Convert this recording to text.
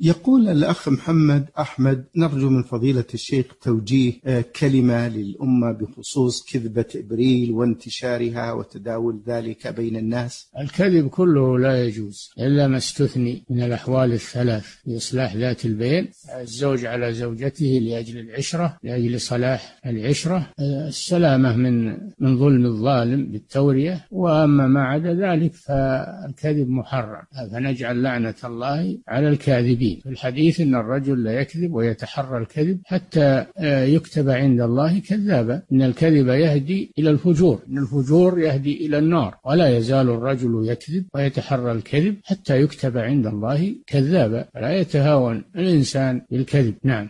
يقول الأخ محمد أحمد نرجو من فضيلة الشيخ توجيه آه، كلمة للأمة بخصوص كذبة إبريل وانتشارها وتداول ذلك بين الناس. الكذب كله لا يجوز إلا ما استثني من الأحوال الثلاث لإصلاح ذات البين الزوج على زوجته لأجل العشرة لأجل صلاح العشرة آه، السلامة من من ظلم الظالم بالتورية وأما ما عدا ذلك فالكذب محرم. فنجعل لعنة الله على الكاذبين. الدين في الحديث أن الرجل لا يكذب ويتحرى الكذب حتى آه، يكتب عند الله كذابا. إن الكذب يهدي إلى الفجور. إن الفجور يهدي إلى النار. ولا يزال الرجل يكذب ويتحرى الكذب حتى يكتب عند الله كذابا. فلا يتهاون الإنسان بالكذب. نعم.